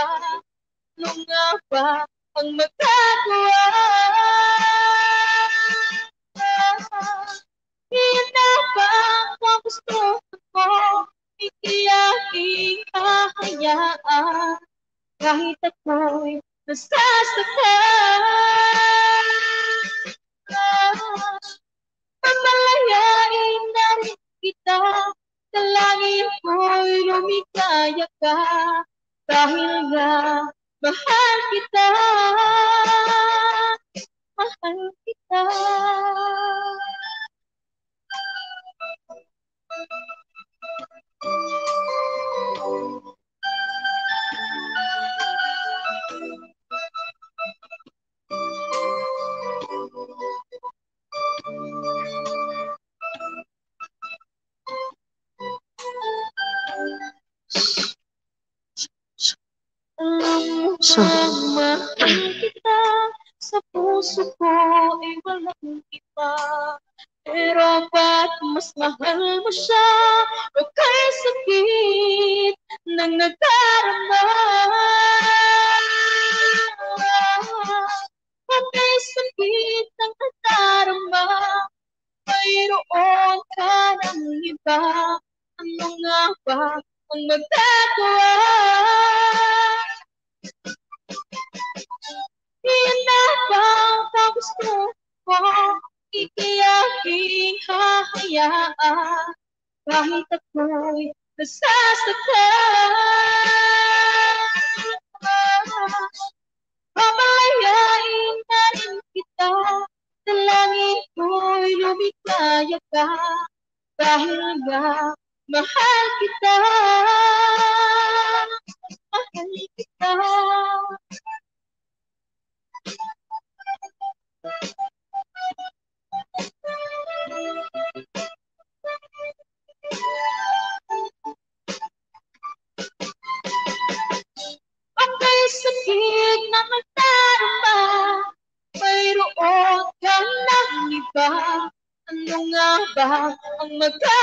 ba? Ano nga ba ang magagawa? Hinaba ang gusto ko, hindi aking hahayaan kahit ako'y nasasaktan. Mamalayain na rin kita, sa langit mo'y lumikaya ka. Tahilnya mahal kita, mahal kita. So, kita sa puso ko ay walang iba. Pero ba't mas mahal mo siya o kay sakit ng nadarama? the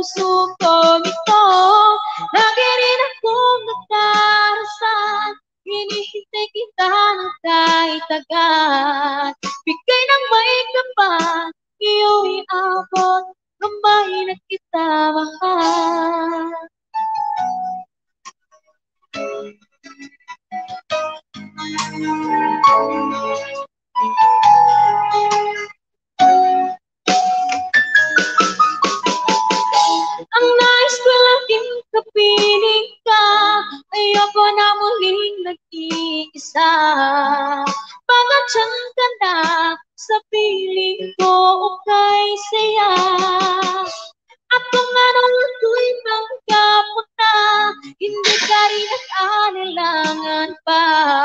pusong tumikto Nagirin akong nagdarasal Hinihintay kita ng kahit agad Bye.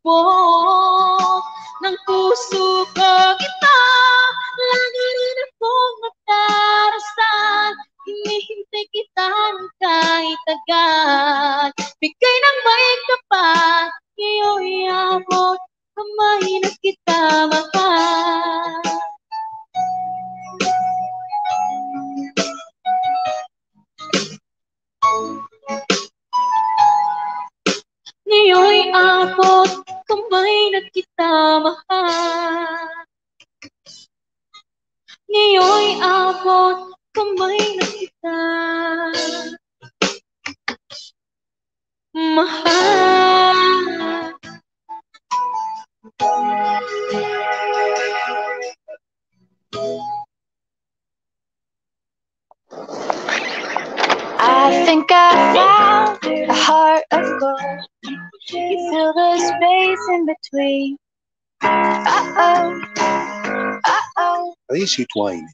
Tinitibok Ng puso ko kita. Lagi rin akong magdarasal. Hinihintay kita ng kahit agad Bigay ng may kapal Iyo'y abot Kamay na kita mahal Ngayon'y abot kamay na kita mahal Ngayon'y abot kamay na kita mahal oh. Are these you twine?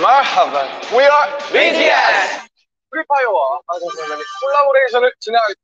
말하반 We are BTS 프리파이어와 아사선의 콜라보레이션을 진행하게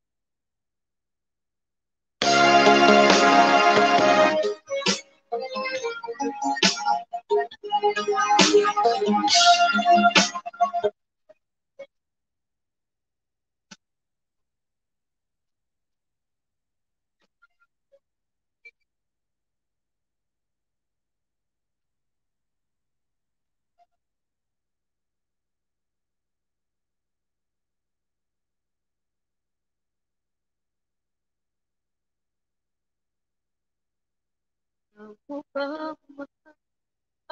Ako ba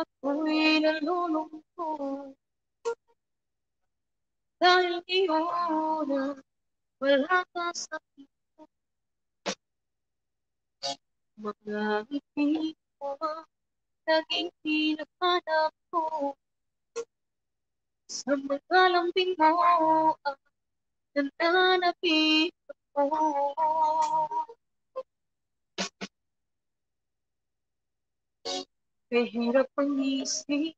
ako'y nalulungkot Dahil iyon na wala ka sa akin Mga ngiti mo naging hinahanap ko Sa mga lambing mo ang nananapit ko Kahirap ang isip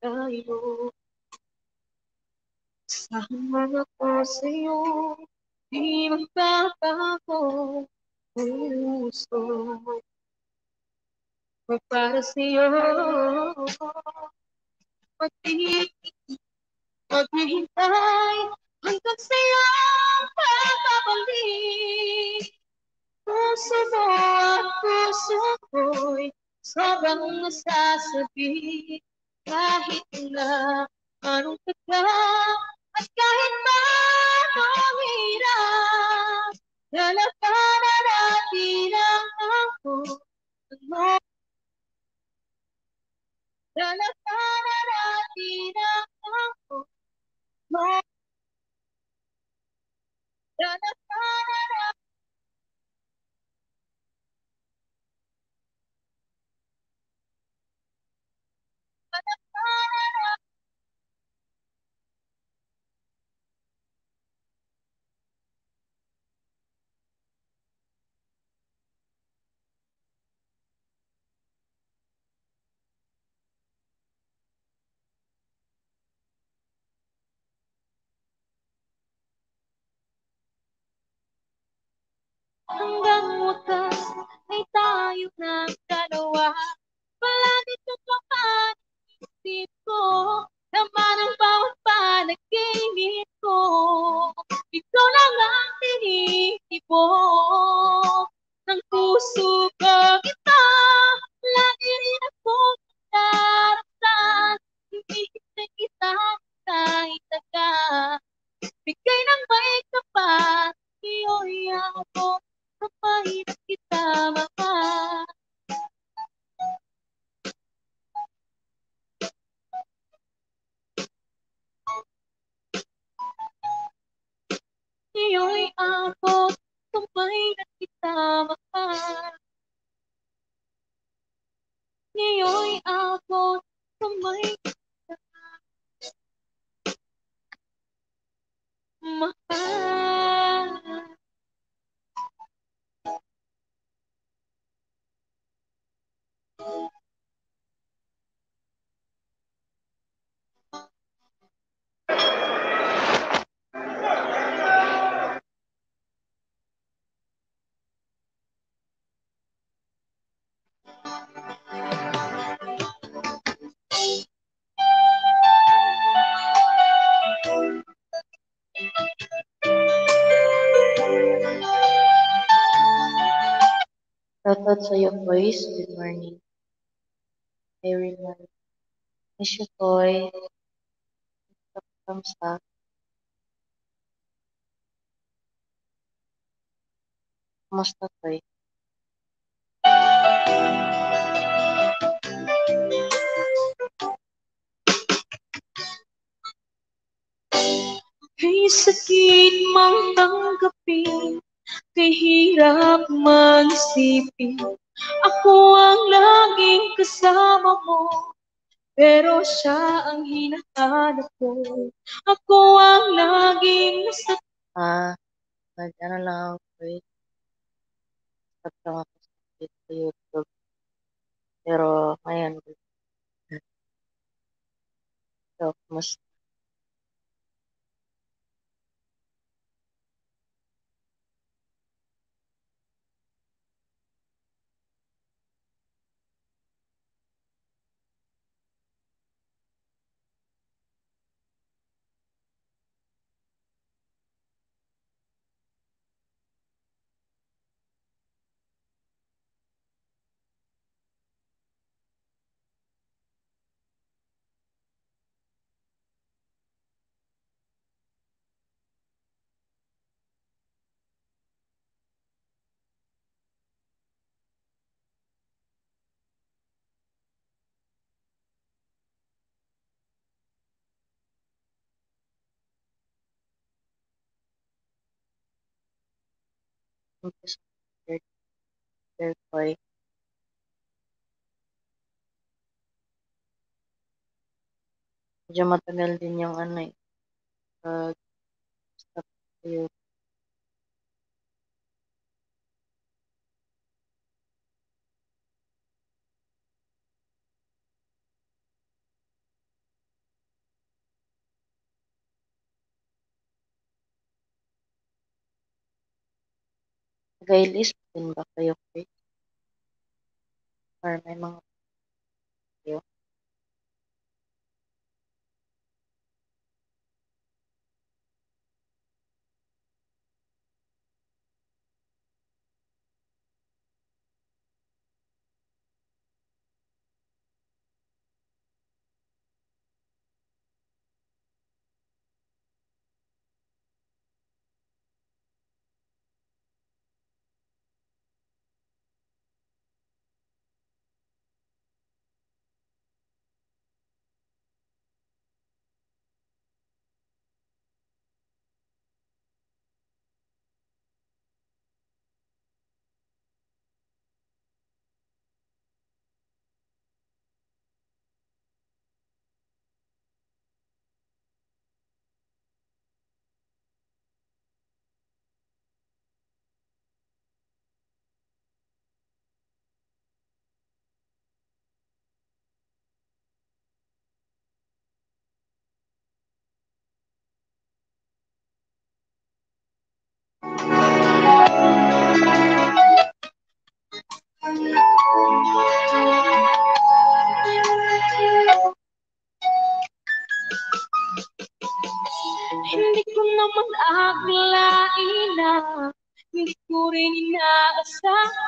tayo. Sa mga ko sa'yo, di magbabago puso. Kung para sa'yo, pati Maghihintay hanggang sa'yo pagkabalik. Puso mo at puso ko'y sobrang nasasabi. Kahit na anong tagal at kahit pa anong hirap, lalabanan natin ang ako. Ano? Lalabanan natin ang ako. Hanggang wakas ay tayo ng dalawa. Palagi tutukan isip ko, naman ang bawat panaginip ko. Ikaw lang ang tinitibok ng puso Shoutout sa'yo, boys. Good morning. Everyone. Miss you, Toy. Kamusta? Kamusta, Toy? Kay sakit mang tanggapin, kay hirap man isipin. Ako ang laging kasama mo, pero siya ang hinahanap ko. Ako ang laging nasa Ah, nag ano lang ako, Toy. Stop lang ako sa YouTube. Pero, ngayon, so, kamusta? Umpisa third, third Toy. Medyo matagal din yung ano eh. Pag stop sa Nag-list din ba kayo, Chris? Or may mga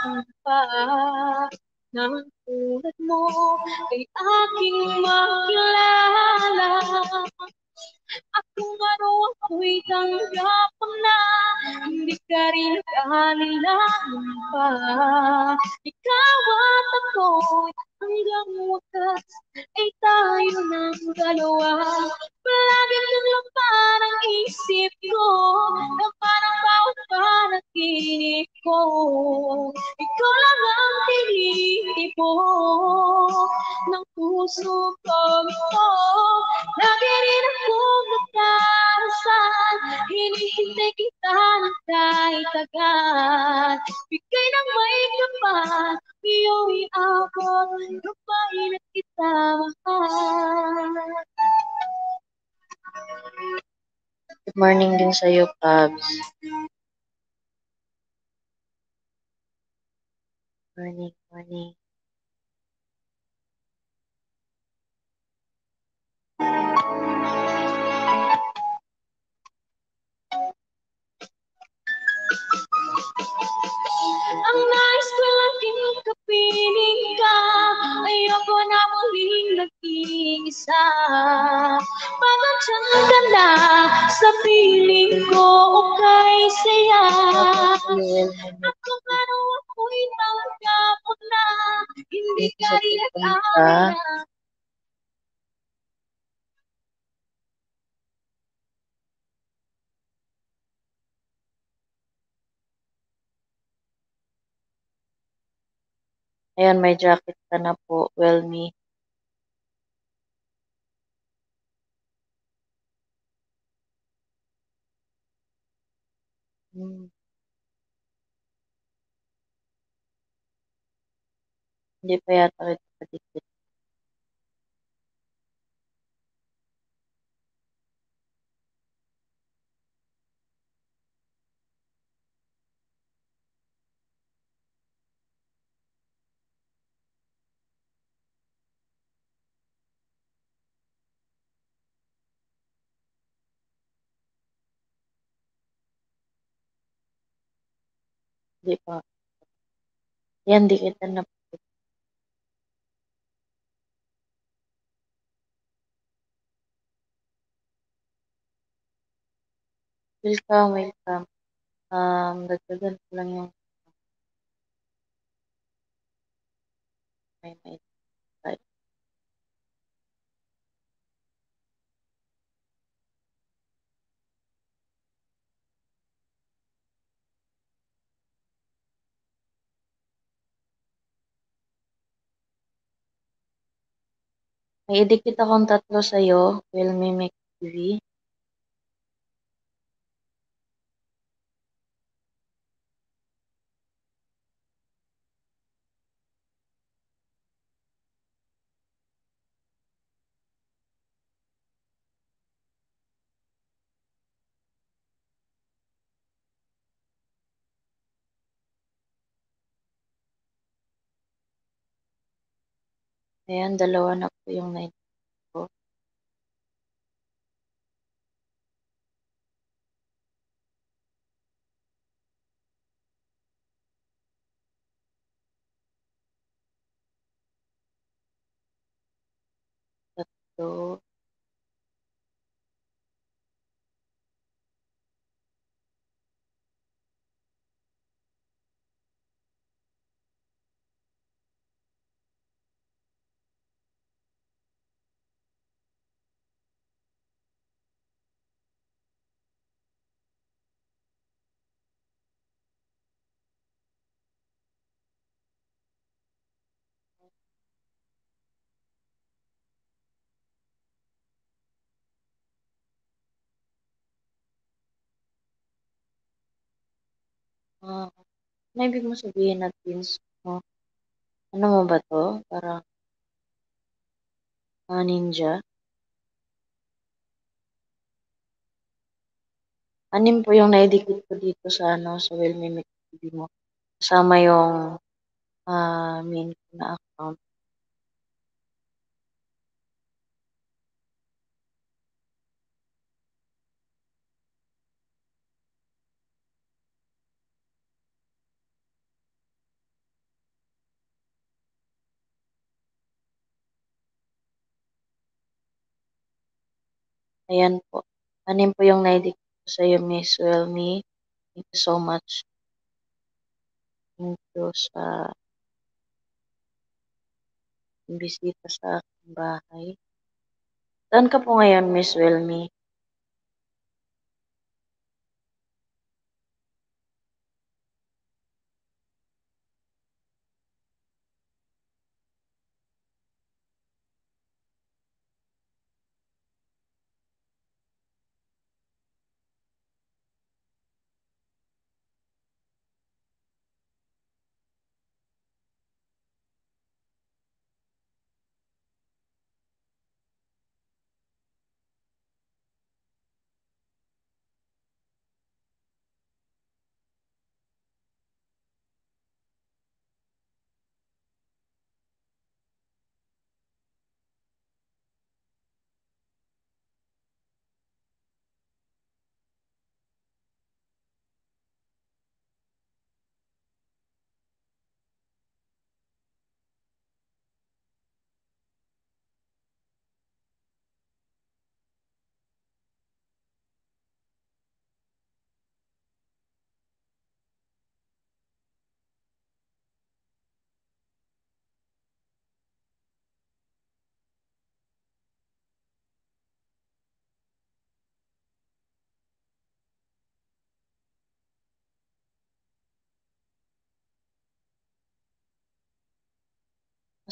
inaasahan pa ng tulad mo ay aking makilala At kung ano ako'y tanggap na Hindi ka rin kanilangan pa Ikaw at ako'y hanggang wakas Ay tayo ng dalawa. Palaging naglaman ang isip ko Na parang bawat panaginip ko. Ikaw lang ang tinitipon Ng puso ko. Lagi rin akong nagdarasal Hinihintay kita ng kahit agad Bigay ng may kapal Iyo'y abot Kapay na kita mahal Good morning din sa'yo, Pabs. Morning, morning. Ayoko na muling nag-iisa. Pag andyan ka na sa piling ko Okay saya. At kung ano ako'y tanggap na Hindi ka rin pupunta. Ayan, may jacket ka na po. Well, me. Hmm. Hindi pa yata kita kadikit. Hindi pa. Yan, di kita na Welcome, welcome. Um, dagdagan ko lang yung may may May idikit akong tatlo sa'yo. May make TV. Ayan, dalawa na po yung night ko. Tatlo. Ah, ano ibig mo sabihin na twins mo? Ano mo ba to? Parang mga ninja? Anim po yung naidikit ko dito sa ano, sa Well Mimic TV mo. Kasama yung ah, main na account. Ayan po. Anim po yung naidikit ko sa iyo, Miss Welmy. Thank you so much. Thank you sa bisita sa aking bahay. Saan ka po ngayon, Miss Welmy?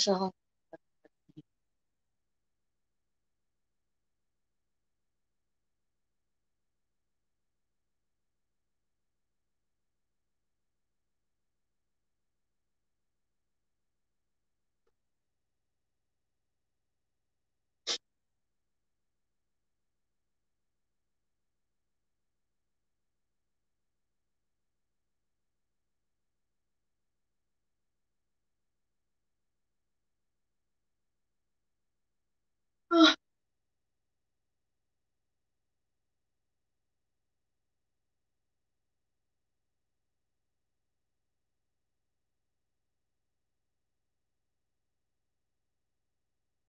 genre ako? Ah,